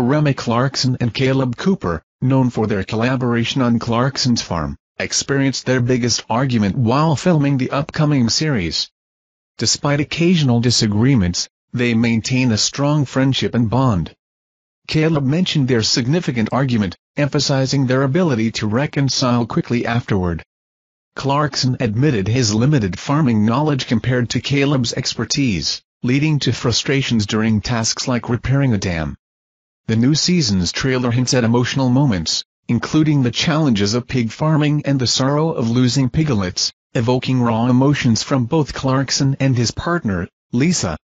Remy Clarkson and Kaleb Cooper, known for their collaboration on Clarkson's Farm, experienced their biggest argument while filming the upcoming series. Despite occasional disagreements, they maintain a strong friendship and bond. Kaleb mentioned their significant argument, emphasizing their ability to reconcile quickly afterward. Clarkson admitted his limited farming knowledge compared to Kaleb's expertise, leading to frustrations during tasks like repairing a dam. The new season's trailer hints at emotional moments, including the challenges of pig farming and the sorrow of losing piglets, evoking raw emotions from both Clarkson and his partner, Lisa.